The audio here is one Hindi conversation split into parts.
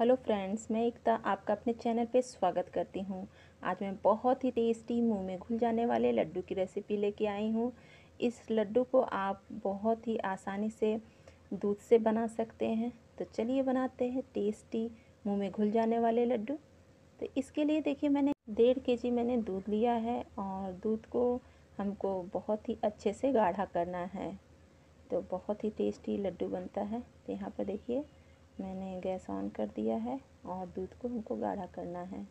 हेलो फ्रेंड्स, मैं एकता आपका अपने चैनल पे स्वागत करती हूँ। आज मैं बहुत ही टेस्टी मुँह में घुल जाने वाले लड्डू की रेसिपी लेके आई हूँ। इस लड्डू को आप बहुत ही आसानी से दूध से बना सकते हैं। तो चलिए बनाते हैं टेस्टी मुँह में घुल जाने वाले लड्डू। तो इसके लिए देखिए, मैंने डेढ़ के जी मैंने दूध लिया है और दूध को हमको बहुत ही अच्छे से गाढ़ा करना है। तो बहुत ही टेस्टी लड्डू बनता है। तो यहाँ पर देखिए मैंने गैस ऑन कर दिया है और दूध को हमको गाढ़ा करना है।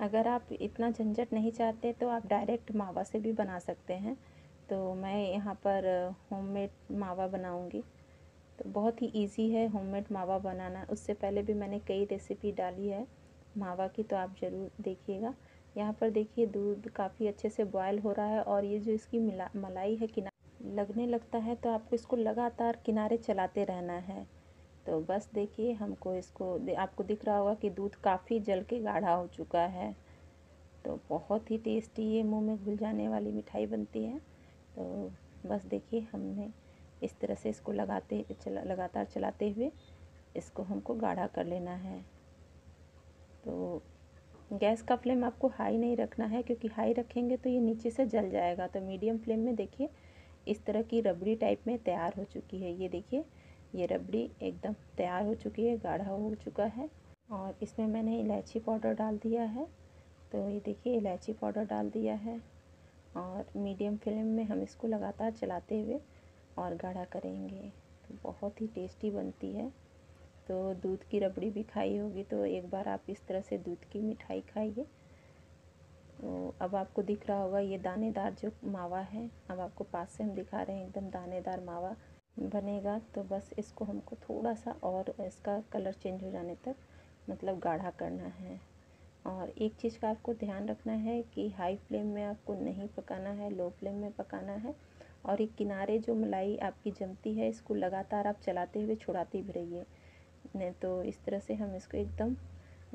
अगर आप इतना झंझट नहीं चाहते तो आप डायरेक्ट मावा से भी बना सकते हैं। तो मैं यहाँ पर होममेड मावा बनाऊँगी। तो बहुत ही इजी है होममेड मावा बनाना। उससे पहले भी मैंने कई रेसिपी डाली है। मावा की तो आप ज़रूर देखिएगा। यहाँ पर देखिए दूध काफ़ी अच्छे से बॉयल हो रहा है और ये जो इसकी मिला, मलाई है किनारे लगने लगता है तो आपको इसको लगातार किनारे चलाते रहना है। तो बस देखिए, हमको इसको आपको दिख रहा होगा कि दूध काफ़ी जल के गाढ़ा हो चुका है। तो बहुत ही टेस्टी ये मुँह में घुल जाने वाली मिठाई बनती है। तो बस देखिए, हमने इस तरह से इसको लगाते, चला, लगातार चलाते हुए इसको हमको गाढ़ा कर लेना है। तो गैस का फ्लेम आपको हाई नहीं रखना है, क्योंकि हाई रखेंगे तो ये नीचे से जल जाएगा। तो मीडियम फ्लेम में देखिए, इस तरह की रबड़ी टाइप में तैयार हो चुकी है। ये देखिए ये रबड़ी एकदम तैयार हो चुकी है, गाढ़ा हो चुका है और इसमें मैंने इलायची पाउडर डाल दिया है। तो ये देखिए, इलायची पाउडर डाल दिया है और मीडियम फ्लेम में हम इसको लगातार चलाते हुए और गाढ़ा करेंगे। तो बहुत ही टेस्टी बनती है। तो दूध की रबड़ी भी खाई होगी तो एक बार आप इस तरह से दूध की मिठाई खाइए। तो अब आपको दिख रहा होगा, ये दानेदार जो मावा है, अब आपको पास से हम दिखा रहे हैं, एकदम दानेदार मावा। बनेगा तो बस इसको हमको थोड़ा सा और इसका कलर चेंज हो जाने तक मतलब गाढ़ा करना है। और एक चीज़ का आपको ध्यान रखना है कि हाई फ्लेम में आपको नहीं पकाना है लो फ्लेम में पकाना है। और एक किनारे जो मलाई आपकी जमती है, इसको लगातार आप चलाते हुए छुड़ाते भी रहिए। नहीं तो इस तरह से हम इसको एकदम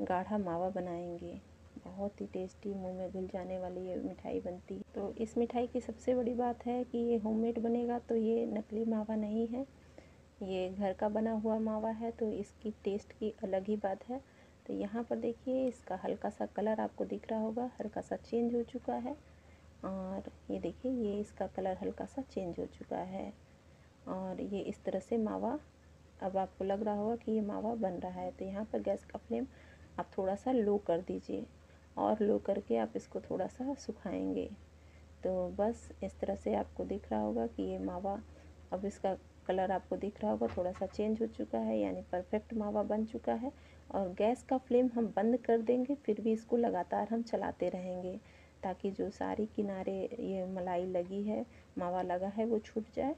गाढ़ा मावा बनाएँगे। बहुत ही टेस्टी मुँह में घुल जाने वाली ये मिठाई बनती है। तो इस मिठाई की सबसे बड़ी बात है कि ये होममेड बनेगा तो ये नकली मावा नहीं है। ये घर का बना हुआ मावा है तो इसकी टेस्ट की अलग ही बात है। तो यहाँ पर देखिए, इसका हल्का सा कलर आपको दिख रहा होगा हल्का सा चेंज हो चुका है। और ये देखिए, ये इसका कलर हल्का सा चेंज हो चुका है। और ये इस तरह से मावा, अब आपको लग रहा होगा कि ये मावा बन रहा है। तो यहाँ पर गैस का फ्लेम आप थोड़ा सा लो कर दीजिए। और लो करके आप इसको थोड़ा सा सुखाएँगे। तो बस इस तरह से आपको दिख रहा होगा कि ये मावा, अब इसका कलर आपको दिख रहा होगा थोड़ा सा चेंज हो चुका है, यानी परफेक्ट मावा बन चुका है। और गैस का फ्लेम हम बंद कर देंगे, फिर भी इसको लगातार हम चलाते रहेंगे, ताकि जो सारी किनारे ये मलाई लगी है, मावा लगा है, वो छूट जाए।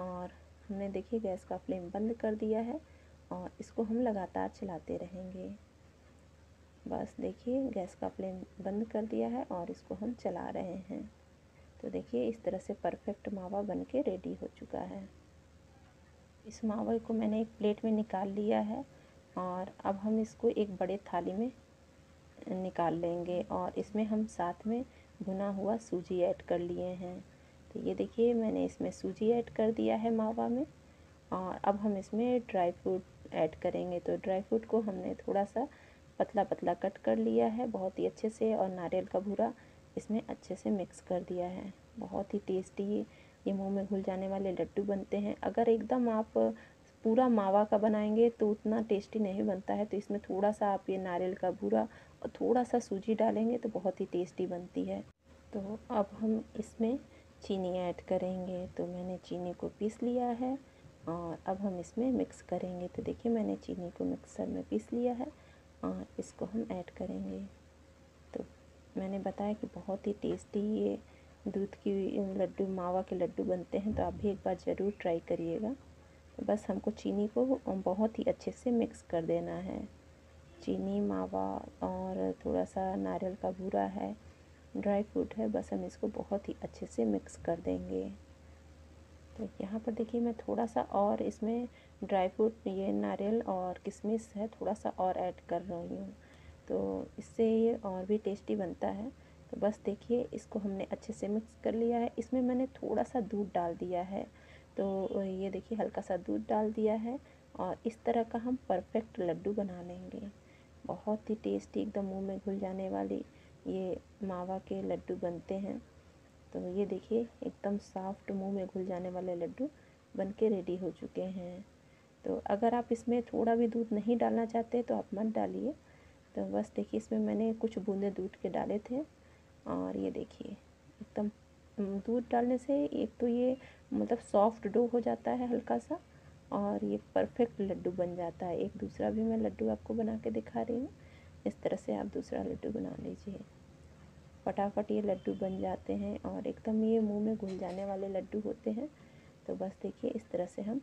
और हमने देखिए गैस का फ्लेम बंद कर दिया है, और इसको हम लगातार चलाते रहेंगे। बस देखिए, गैस का फ्लेम बंद कर दिया है और इसको हम चला रहे हैं। तो देखिए, इस तरह से परफेक्ट मावा बन के रेडी हो चुका है। इस मावे को मैंने एक प्लेट में निकाल लिया है और अब हम इसको एक बड़े थाली में निकाल लेंगे और इसमें हम साथ में भुना हुआ सूजी ऐड कर लिए हैं। तो ये देखिए, मैंने इसमें सूजी ऐड कर दिया है मावा में और अब हम इसमें ड्राई फ्रूट ऐड करेंगे। तो ड्राई फ्रूट को हमने थोड़ा सा पतला पतला कट कर लिया है, बहुत ही अच्छे से और नारियल का भूरा इसमें अच्छे से मिक्स कर दिया है। बहुत ही टेस्टी ये मुँह में घुल जाने वाले लड्डू बनते हैं। अगर एकदम आप पूरा मावा का बनाएँगे तो उतना टेस्टी नहीं बनता है तो इसमें थोड़ा सा आप ये नारियल का भूरा और थोड़ा सा सूजी डालेंगे तो बहुत ही टेस्टी बनती है। तो अब हम इसमें चीनी ऐड करेंगे। तो मैंने चीनी को पीस लिया है और अब हम इसमें मिक्स करेंगे। तो देखिए मैंने चीनी को मिक्सर में पीस लिया है। और इसको हम ऐड करेंगे। तो मैंने बताया कि बहुत ही टेस्टी ये दूध की लड्डू, मावा के लड्डू बनते हैं तो आप भी एक बार ज़रूर ट्राई करिएगा। बस हमको चीनी को बहुत ही अच्छे से मिक्स कर देना है। चीनी, मावा और थोड़ा सा नारियल का भूरा है, ड्राई फ्रूट है, बस हम इसको बहुत ही अच्छे से मिक्स कर देंगे। तो यहाँ पर देखिए मैं थोड़ा सा और इसमें ड्राई फ्रूट, ये नारियल और किशमिश है थोड़ा सा और ऐड कर रही हूँ। तो इससे ये और भी टेस्टी बनता है। तो बस देखिए, इसको हमने अच्छे से मिक्स कर लिया है। इसमें मैंने थोड़ा सा दूध डाल दिया है। तो ये देखिए हल्का सा दूध डाल दिया है और इस तरह का हम परफेक्ट लड्डू बना लेंगे। बहुत ही टेस्टी, एकदम मुँह में घुल जाने वाली ये मावा के लड्डू बनते हैं। तो ये देखिए, एकदम सॉफ्ट मुँह में घुल जाने वाले लड्डू बन के रेडी हो चुके हैं। तो अगर आप इसमें थोड़ा भी दूध नहीं डालना चाहते तो आप मत डालिए। तो बस देखिए, इसमें मैंने कुछ बूंदे दूध के डाले थे और ये देखिए, एकदम दूध डालने से एक तो ये मतलब सॉफ्ट डो हो जाता है हल्का सा और ये परफेक्ट लड्डू बन जाता है। एक दूसरा भी मैं लड्डू आपको बना के दिखा रही हूँ। इस तरह से आप दूसरा लड्डू बना लीजिए। फटाफट ये लड्डू बन जाते हैं और एकदम ये मुँह में घुल जाने वाले लड्डू होते हैं। तो बस देखिए, इस तरह से हम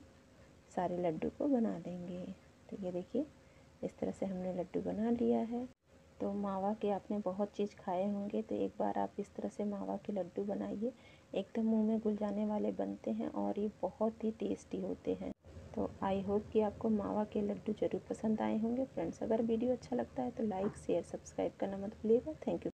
सारे लड्डू को बना लेंगे तो ये देखिए, इस तरह से हमने लड्डू बना लिया है। तो मावा के आपने बहुत चीज़ खाए होंगे तो एक बार आप इस तरह से मावा के लड्डू बनाइए। एकदम मुँह में घुल जाने वाले बनते हैं और ये बहुत ही टेस्टी होते हैं। तो आई होप कि आपको मावा के लड्डू ज़रूर पसंद आए होंगे। फ्रेंड्स, अगर वीडियो अच्छा लगता है तो लाइक, शेयर, सब्सक्राइब करना मत भूलिएगा। Thank you.